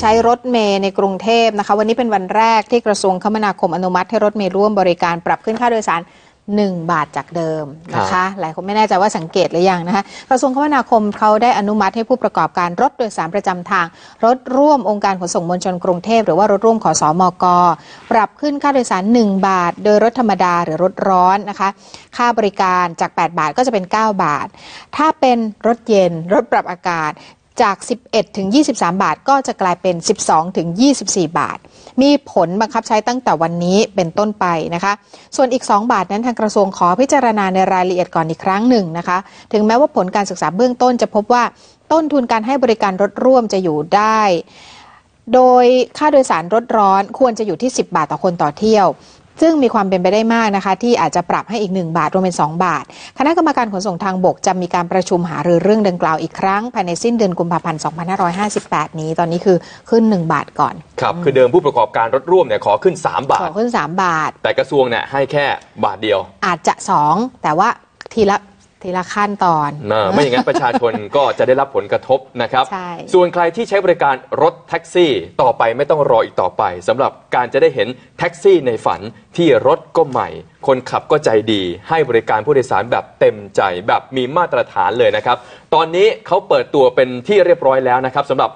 ใช้รถเมย์ในกรุงเทพนะคะ วันนี้เป็นวันแรกที่กระทรวงคมนาคมอนุมัติให้รถเมย์ร่วมบริการปรับขึ้นค่าโดยสาร 1 บาทจากเดิมนะคะ หลายคนไม่แน่ใจว่าสังเกตหรือยังนะคะ กระทรวงคมนาคมเขาได้อนุมัติให้ผู้ประกอบการรถโดยสารประจำทาง รถร่วมองค์การขนส่งมวลชนกรุงเทพหรือว่ารถร่วมขอสอมกปรับขึ้นค่าโดยสาร 1 บาท โดยรถธรรมดาหรือรถร้อนนะคะ ค่าบริการจาก 8 บาทก็จะเป็น 9 บาท ถ้าเป็นรถเย็น รถปรับอากาศ จาก 11 ถึง 23 บาทก็จะกลายเป็น 12 ถึง 24 บาท มีผลบังคับใช้ตั้งแต่วันนี้เป็นต้นไปนะคะ ส่วนอีก 2 บาทนั้นทางกระทรวงขอพิจารณาในรายละเอียดก่อนอีกครั้งหนึ่งนะคะ ถึงแม้ว่าผลการศึกษาเบื้องต้นจะพบว่าต้นทุนการให้บริการรถร่วมจะอยู่ได้ โดยค่าโดยสารรถร้อนควรจะอยู่ที่ 10 บาทต่อคนต่อเที่ยว ซึ่งมีความเป็นไปได้มากนะคะ ที่อาจจะปรับให้อีก 1 บาทรวมเป็น 2 บาท คณะกรรมการขนส่งทางบกจะมีการประชุมหารือเรื่องดังกล่าวอีกครั้ง ภายในสิ้นเดือนกุมภาพันธ์ 2558 นี้ตอนนี้คือขึ้น 1 บาทก่อน ครับ คือเดิมผู้ประกอบการรถร่วมเนี่ยขอขึ้น 3 บาขทอขึ้น 3 บาท แต่กระทรวงเนี่ยให้แค่บาทเดียว อาจจะ 2 แต่ว่าทีละ ทีละขั้นตอนนะไม่อย่างนั้นประชาชนก็จะได้รับผลกระทบนะครับใช่ส่วนใครที่ใช้บริการรถแท็กซี่ต่อไปไม่ต้องรออีกต่อไปสำหรับการจะได้เห็นแท็กซี่ในฝันที่รถก็ใหม่ คนขับก็ใจดี ให้บริการผู้โดยสารแบบเต็มใจแบบมีมาตรฐานเลยนะครับ ตอนนี้เขาเปิดตัวเป็นที่เรียบร้อยแล้วนะครับสำหรับ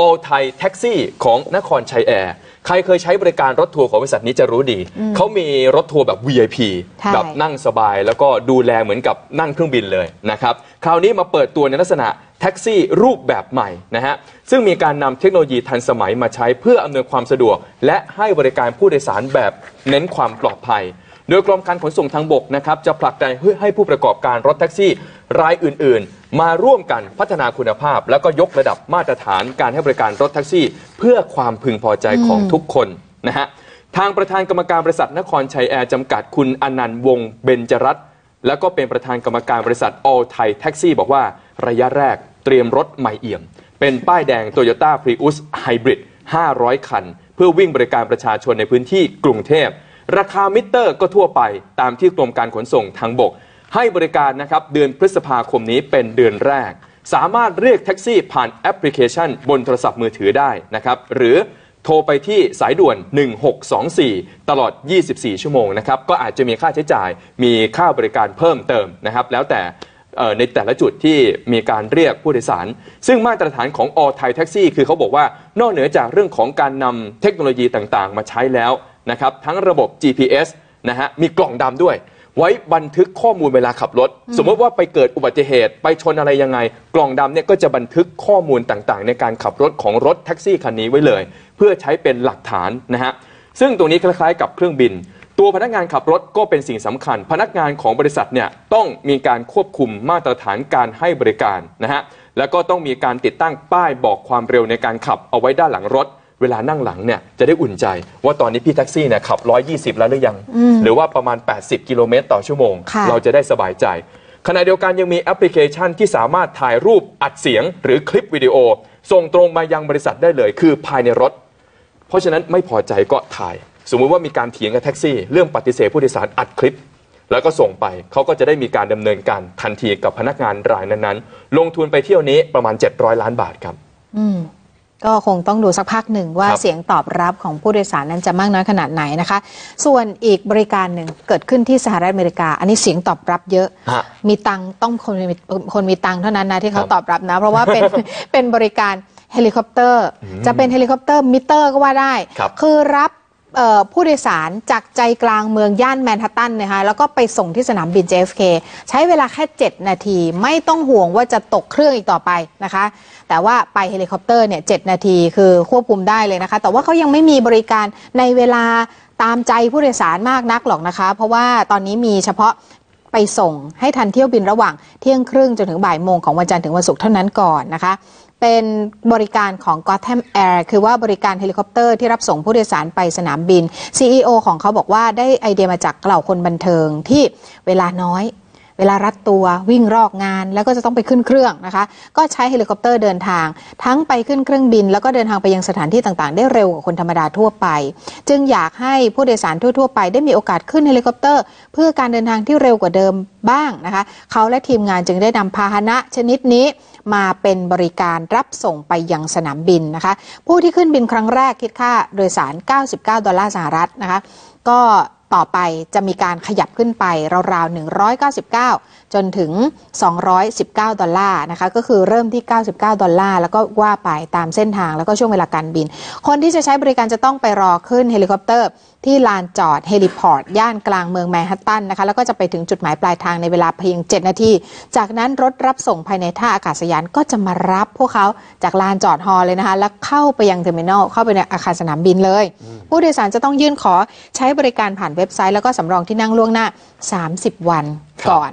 All Thai Taxi ของนครชัยแอร์ ใครเคยใช้บริการรถทัวร์ของบริษัทนี้จะรู้ดี เขามีรถทัวร์แบบ VIP ใช่ แบบนั่งสบายแล้วก็ดูแลเหมือนกับนั่งเครื่องบินเลยนะครับ คราวนี้มาเปิดตัวในลักษณะแท็กซี่รูปแบบใหม่นะฮะ ซึ่งมีการนำเทคโนโลยีทันสมัยมาใช้เพื่ออำนวยความสะดวก และให้บริการผู้โดยสารแบบเน้นความปลอดภัย โดยกรมการขนส่งทางบกนะครับจะผลักดันให้ผู้ประกอบการรถแท็กซี่รายอื่น ๆ มาร่วมกันพัฒนาคุณภาพ แล้วก็ยกระดับมาตรฐานการให้บริการรถแท็กซี่ เพื่อความพึงพอใจของทุกคนนะฮะทางประธานกรรมการบริษัทนครชัยแอร์จำกัดคุณอนันต์วงศ์เบญจรัตน์แล้วก็เป็นประธานกรรมการบริษัท All Thai Taxi บอกว่าระยะแรกเตรียมรถใหม่เอี่ยม เป็นป้ายแดง Toyota Prius Hybrid 500 คัน เพื่อวิ่งบริการประชาชนในพื้นที่กรุงเทพ ราคามิเตอร์ก็ทั่วไปตามที่กรมการขนส่งทางบก ให้บริการนะครับเดือนพฤษภาคมนี้เป็นเดือนแรก สามารถเรียกแท็กซี่ผ่านแอปพลิเคชัน บนโทรศัพท์มือถือได้นะครับ หรือโทรไปที่สายด่วน 1624 ตลอด 24 ชั่วโมงนะครับ ก็อาจจะมีค่าใช้จ่าย มีค่าบริการเพิ่มเติมนะครับ แล้วแต่ในแต่ละจุดที่มีการเรียกผู้โดยสาร ซึ่งมาตรฐานของ All Thai Taxi คือเขาบอกว่านอกเหนือจากเรื่องของการนำเทคโนโลยีต่างๆ มาใช้แล้วนะครับ ทั้งระบบ GPS นะฮะ มีกล่องดำด้วย ไว้บันทึกข้อมูลเวลาขับรถ สมมติว่าไปเกิดอุบัติเหตุไปชนอะไรยังไง กล่องดำเนี่ยก็จะบันทึกข้อมูลต่างๆ ในการขับรถของรถแท็กซี่คันนี้ไว้เลย เพื่อใช้เป็นหลักฐานนะฮะซึ่งตรงนี้คล้ายๆ กับเครื่องบิน ตัวพนักงานขับรถก็เป็นสิ่งสำคัญ พนักงานของบริษัทเนี่ยต้องมีการควบคุมมาตรฐานการให้บริการนะฮะแล้วก็ต้องมีการติดตั้งป้ายบอกความเร็วในการขับเอาไว้ด้านหลังรถ เวลานั่งหลังเนี่ยจะได้อุ่นใจ ว่าตอนนี้พี่แท็กซี่เนี่ยขับ 120 แล้วหรือยัง หรือว่าประมาณ 80 กิโลเมตรต่อชั่วโมงค่ะเราจะได้สบายใจ ขณะเดียวกันยังมีแอปพลิเคชันที่สามารถถ่ายรูปอัดเสียง หรือคลิปวิดีโอ ส่งตรงมายังบริษัทได้เลย คือภายในรถ เพราะฉะนั้นไม่พอใจก็ถ่าย สมมุติว่ามีการเถียงกับแท็กซี่ เรื่องปฏิเสธผู้โดยสารอัดคลิปแล้วก็ส่งไป เขาก็จะได้มีการดำเนินการทันทีกับพนักงานรายนั้นๆ ลงทุนไปเที่ยวนี้ประมาณ 700 ล้านบาทครับอืม ก็คงต้องดูสักพักหนึ่งว่าครับเสียงตอบรับของผู้โดยสารนั้นจะมากน้อยขนาดไหนนะคะ ส่วนอีกบริการหนึ่งเกิดขึ้นที่สหรัฐอเมริกา อันนี้เสียงตอบรับเยอะฮะมีตังค์ต้องคนมีคนมีตังค์เท่านั้นนะที่เขาครับตอบรับนะ เพราะว่าเป็นเป็นบริการเฮลิคอปเตอร์ จะเป็นเฮลิคอปเตอร์มิเตอร์ก็ว่าได้ครับคือรับเอ่อผู้โดยสารจากใจกลางเมืองย่านแมนฮัตตันนะคะแล้วก็ไปส่งที่สนามบิน JFK ใช้เวลาแค่ 7 นาทีไม่ต้องห่วงว่าจะตกเครื่องอีกต่อไปนะคะ แต่ว่าไปเฮลิคอปเตอร์เนี่ย7นาทีคือควบคุมได้เลยนะคะ แต่ว่าเขายังไม่มีบริการในเวลาตามใจผู้โดยสารมากนักหรอกนะคะ เพราะว่าตอนนี้มีเฉพาะไปส่งให้ทันเที่ยวบินระหว่างเที่ยงครึ่งจนถึงบ่ายโมงของวันจันทร์ถึงวันศุกร์เท่านั้นก่อนนะคะ เป็นบริการของ Gotham Air คือว่าบริการเฮลิคอปเตอร์ที่รับส่งผู้โดยสารไปสนามบิน CEO ของเขาบอกว่าได้ไอเดียมาจากเหล่าคนบันเทิงที่เวลาน้อย เวลารัดตัววิ่งรอกงาน แล้วก็จะต้องไปขึ้นเครื่องนะคะ ก็ใช้เฮลิคอปเตอร์เดินทาง ทั้งไปขึ้นเครื่องบิน แล้วก็เดินทางไปยังสถานที่ต่างๆ ได้เร็วกว่าคนธรรมดาทั่วไป จึงอยากให้ผู้โดยสารทั่ว ๆ ไปได้มีโอกาสขึ้นเฮลิคอปเตอร์ เพื่อการเดินทางที่เร็วกว่าเดิมบ้างนะคะ เขาและทีมงานจึงได้นำพาหนะชนิดนี้มาเป็นบริการรับส่งไปยังสนามบินนะคะ ผู้ที่ขึ้นบินครั้งแรกคิดค่าโดยสาร 99 ดอลลาร์สหรัฐนะคะ ก็ ต่อไปจะมีการขยับขึ้นไปราวๆ199 จนถึง 219 ดอลลาร์นะคะ ก็คือเริ่มที่ 99 ดอลลาร์ แล้วก็ว่าไปตามเส้นทางแล้วก็ช่วงเวลาการบิน คนที่จะใช้บริการจะต้องไปรอขึ้นเฮลิคอปเตอร์ ที่ลานจอด heliport ย่านกลางเมืองแมนฮัตตันนะคะ แล้วก็จะไปถึงจุดหมายปลายทางในเวลาเพียง 7 นาที จากนั้นรถรับส่งภายในท่าอากาศยานก็จะมารับพวกเขาจากลานจอดฮอลล์เลยนะคะ แล้วเข้าไปยัง terminal เข้าไปในอาคารสนามบินเลย ผู้โดยสารจะต้องยื่นขอใช้บริการผ่านเว็บไซต์แล้วก็สำรองที่นั่งล่วงหน้า 30 วันก่อน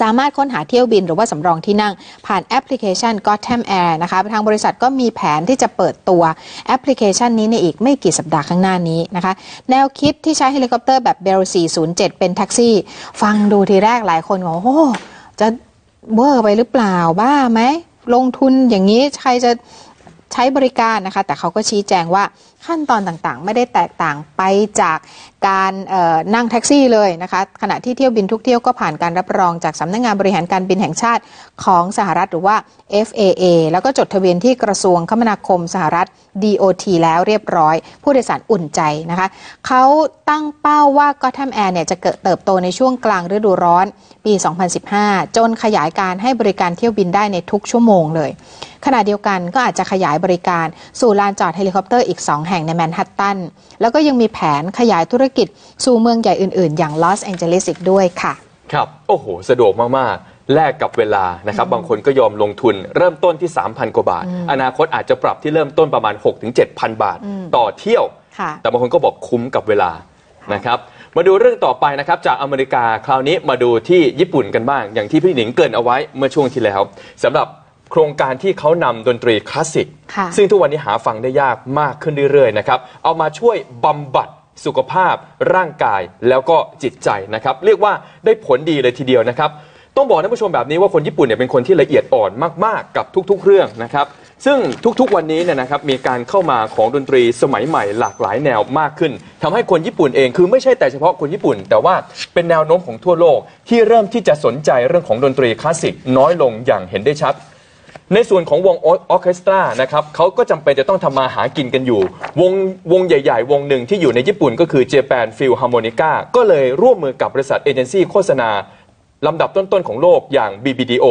สามารถค้นหาเที่ยวบินหรือว่าสำรองที่นั่ง ผ่านแอปพลิเคชัน Gotham Air นะคะทางบริษัทก็มีแผนที่จะเปิดตัวแอปพลิเคชันนี้ในอีกไม่กี่สัปดาห์ข้างหน้านี้นะคะ แนวคิดที่ใช้เฮลิคอปเตอร์แบบ Bell 407 เป็นแท็กซี่ ฟังดูทีแรกหลายคนบอกโอ้จะเวอร์ไปหรือเปล่าบ้าไหม ลงทุนอย่างนี้ใครจะใช้บริการนะคะ แต่เขาก็ชี้แจงว่า ขั้นตอนต่างๆ ไม่ได้แตกต่างไปจากการนั่งแท็กซี่เลยนะคะขณะที่เที่ยวบินทุกเที่ยวก็ผ่านการรับรองจากสำนักงานบริหารการบินแห่งชาติของสหรัฐหรือว่า FAA แล้วก็จดทะเบียนที่กระทรวงคมนาคมสหรัฐ DOT แล้วเรียบร้อย ผู้โดยสารอุ่นใจนะคะเขาตั้งเป้าว่า Gotham Air เนี่ยจะเกิดเติบโตในช่วงกลางฤดูร้อนปี 2015 จนขยายการให้บริการเที่ยวบินได้ในทุกชั่วโมงเลย ขณะเดียวกันก็อาจจะขยายบริการสู่ลานจอดเฮลิคอปเตอร์อีก 2แห่งในแมนฮัตตัน แล้วก็ยังมีแผนขยายธุรกิจสู่เมืองใหญ่อื่น ๆ อย่างลอสแองเจลิสอีกด้วยค่ะ ครับ โอ้โห สะดวกมาก ๆ แลกกับเวลานะครับ บางคนก็ยอมลงทุนเริ่มต้นที่ 3,000 กว่าบาท อนาคตอาจจะปรับที่เริ่มต้นประมาณ 6-7,000 บาท ต่อเที่ยวค่ะแต่บางคนก็บอกคุ้มกับเวลานะครับมาดูเรื่องต่อไปนะครับจากอเมริกาคราวนี้มาดูที่ญี่ปุ่นกันบ้าง อย่างที่พี่หนิงเกรินเอาไว้เมื่อช่วงที่แล้วสำหรับ โครงการที่เขานำดนตรีคลาสสิก ค่ะซึ่งทุกวันนี้หาฟังได้ยากมากขึ้นเรื่อยๆนะครับ เอามาช่วยบำบัดสุขภาพ ร่างกายแล้วก็จิตใจนะครับ เรียกว่าได้ผลดีเลยทีเดียวนะครับ ต้องบอกท่านผู้ชมแบบนี้ว่าคนญี่ปุ่นเนี่ยเป็นคนที่ละเอียดอ่อนมากๆ กับทุกๆเรื่องนะครับ ซึ่งทุกๆวันนี้เนี่ยนะครับมีการเข้ามาของดนตรีสมัยใหม่หลากหลายแนวมากขึ้นทำให้คนญี่ปุ่นเองคือไม่ใช่แต่เฉพาะคนญี่ปุ่น แต่ว่าเป็นแนวโน้มของทั่วโลกที่เริ่มที่จะสนใจเรื่องของดนตรีคลาสสิกน้อยลงอย่างเห็นได้ชัด ในส่วนของวงออเคสตรานะครับเขาก็จำเป็นจะต้องทำมาหากินกันอยู่ วงวงใหญ่ ๆ วงหนึ่งที่อยู่ในญี่ปุ่นก็คือ Japan Philharmonic ก็เลยร่วมมือกับบริษัทเอเจนซี่โฆษณาลำดับต้น ๆ ของโลกอย่าง BBDO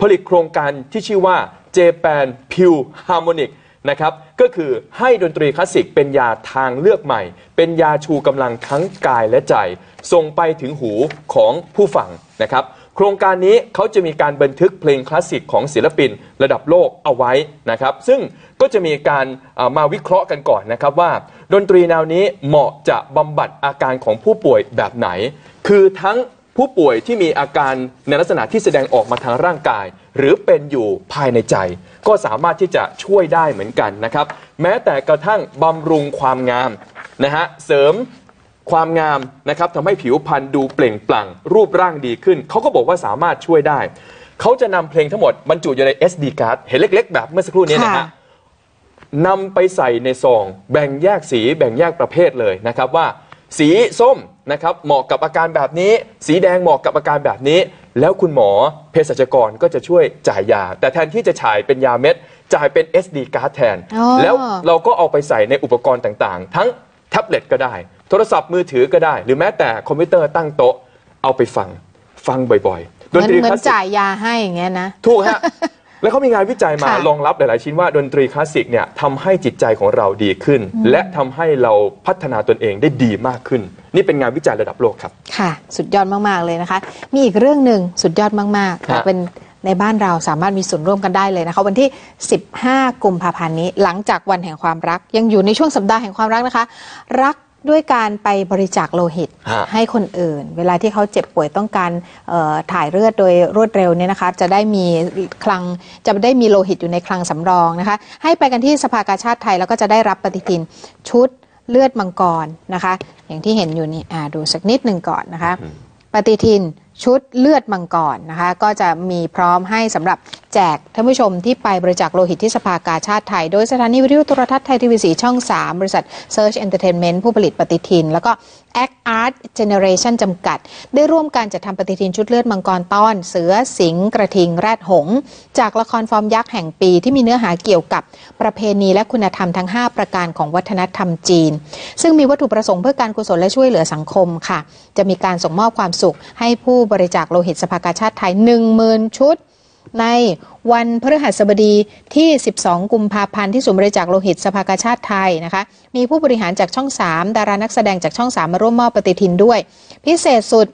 ผลิตโครงการที่ชื่อว่า Japan Pill-harmonic นะครับก็คือให้ดนตรีคลาสสิกเป็นยาทางเลือกใหม่ เป็นยาชูกำลังทั้งกายและใจ ส่งไปถึงหูของผู้ฟังนะครับ โครงการนี้เขาจะมีการบันทึกเพลงคลาสสิกของศิลปินระดับโลกเอาไว้นะครับ ซึ่งก็จะมีการมาวิเคราะห์กันก่อนนะครับว่า ดนตรีแนวนี้เหมาะจะบำบัดอาการของผู้ป่วยแบบไหน คือทั้งผู้ป่วยที่มีอาการในลักษณะที่แสดงออกมาทางร่างกาย หรือเป็นอยู่ภายในใจ ก็สามารถที่จะช่วยได้เหมือนกันนะครับ แม้แต่กระทั่งบำรุงความงามนะฮะเสริม ความงามนะครับทำให้ผิวพรรณดูเปล่งปลั่ง รูปร่างดีขึ้น เขาก็บอกว่าสามารถช่วยได้ เขาจะนำเพลงทั้งหมดบรรจุอยู่ใน SD card เห็นเล็ก ๆ แบบเมื่อสักครู่นี้นะฮะค่ะนำไปใส่ในซอง แบ่งแยกสีแบ่งแยกประเภทเลยนะครับว่า สีส้มนะครับเหมาะกับอาการแบบนี้ สีแดงเหมาะกับอาการแบบนี้ แล้วคุณหมอเภสัชกรก็จะช่วยจ่ายยา แต่แทนที่จะฉายเป็นยาเม็ดจ่ายเป็น SD การ์ดแทน อ๋อ แล้วเราก็เอาไปใส่ในอุปกรณ์ต่างๆ ทั้ง แท็บเล็ตก็ได้ โทรศัพท์มือถือก็ได้ หรือแม้แต่คอมพิวเตอร์ตั้งโต๊ะเอาไปฟังฟังบ่อยๆเหมือนเหมืคอลานสสิกจ่ายยาให้อย่างเงี้ยนะถูกฮะแล้วเขามีงานวิจัยมาค่ะรองรับหลาย ๆ ชิ้นว่าดนตรีคลาสสิกเนี่ยทำให้จิตใจของเราดีขึ้น และทำให้เราพัฒนาตนเองได้ดีมากขึ้น นี่เป็นงานวิจัยระดับโลกครับ ค่ะ สุดยอดมาก ๆ เลยนะคะ มีอีกเรื่องหนึ่งสุดยอดมากๆแต่ฮะเป็น ในบ้านเราสามารถมีส่วนร่วมกันได้เลยนะคะ วันที่ 15 กุมภาพันธ์นี้ หลังจากวันแห่งความรัก ยังอยู่ในช่วงสัปดาห์แห่งความรักนะคะ รักด้วยการไปบริจาคโลหิตฮะให้คนอื่น เวลาที่เขาเจ็บป่วยต้องการเอ่อถ่ายเลือดโดยรวดเร็วเนี่ยนะคะ จะได้มีคลังจะได้มีโลหิตอยู่ในคลังสำรองนะคะ ให้ไปกันที่สภากาชาติไทยแล้วก็จะได้รับปฏิทินชุดเลือดมังกรนะคะ อย่างที่เห็นอยู่นี่อ่าดูสักนิดหนึ่งก่อนนะคะ ปฏิทิน ชุดเลือดมังกรนะคะ ก็จะมีพร้อมให้สำหรับแจกท่านผู้ชมที่ไปบริจาคโลหิตที่สภากาชาติไทย โดยสถานีวิทยุโทรทัศน์ไทยทีวีสีช่อง 3 บริษัท Search Entertainment ผู้ผลิตปฏิทิน แล้วก็ Act Art Generation จำกัด ได้ร่วมการจัดทำปฏิทินชุดเลือดมังกรต้อน เสือสิงกระทิง แรดหง จากละครฟอร์มยักษ์แห่งปีที่มีเนื้อหาเกี่ยวกับประเพณีและคุณธรรมทั้ง 5 ประการของวัฒนธรรมจีน ซึ่งมีวัตถุประสงค์เพื่อการกุศลและช่วยเหลือสังคมค่ะ จะมีการส่งมอบความสุขให้ผู้บริจาคโลหิตสภากาชาติไทย 10,000 ชุด ในวันพฤหัสบดีที่ 12 กุมภาพันธ์ที่ศูนย์บริจาคโลหิตสภากาชาติไทยนะคะ มีผู้บริหารจากช่อง 3 ดารานักแสดงจากช่อง 3 มาร่วมมอบปฏิทินด้วย พิเศษสุด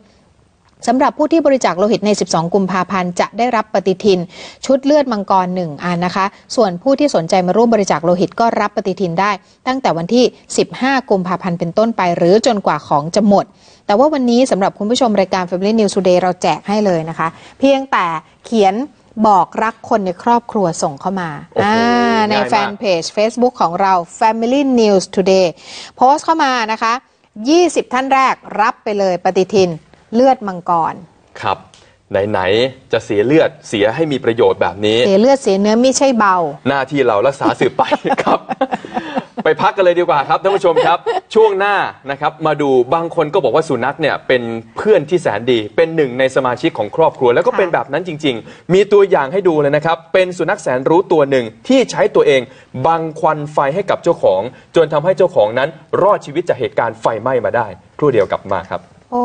สำหรับผู้ที่บริจาคโลหิตใน 12 กุมภาพันธ์ จะได้รับปฏิทิน ชุดเลือดมังกรหนึ่งอันนะคะ ส่วนผู้ที่สนใจมาร่วมบริจาคโลหิตก็รับปฏิทินได้ ตั้งแต่วันที่ 15 กุมภาพันธ์เป็นต้นไป หรือจนกว่าของจะหมด แต่ว่าวันนี้สำหรับคุณผู้ชมรายการ Family News Today เราแจกให้เลยนะคะ เพียงแต่เขียน บอกรักคนในครอบครัวส่งเข้ามาโอ้โหอ่าในง่ายมากแฟนเพจ Facebook ของเรา Family News Today โพสต์เข้ามานะคะ 20 ท่านแรกรับไปเลยปฏิทินเลือดมังกร ครับ ไหน ๆ จะเสียเลือดเสียให้มีประโยชน์แบบนี้ เสียเลือดเสียเนื้อไม่ใช่เบา หน้าที่เรารักษาสืบไปครับ ไปพักกันเลยดีกว่าครับท่านผู้ชมครับ ช่วงหน้านะครับมาดูบางคนก็บอกว่าสุนัขเนี่ยเป็นเพื่อนที่แสนดี เป็นหนึ่งในสมาชิกของครอบครัว แล้วก็ค่ะเป็นแบบนั้นจริง ๆ มีตัวอย่างให้ดูเลยนะครับ เป็นสุนัขแสนรู้ตัวหนึ่งที่ใช้ตัวเองบังควันไฟให้กับเจ้าของ จนทำให้เจ้าของนั้นรอดชีวิตจากเหตุการณ์ไฟไหม้มาได้ ครู่เดียวกลับมาครับ โอ้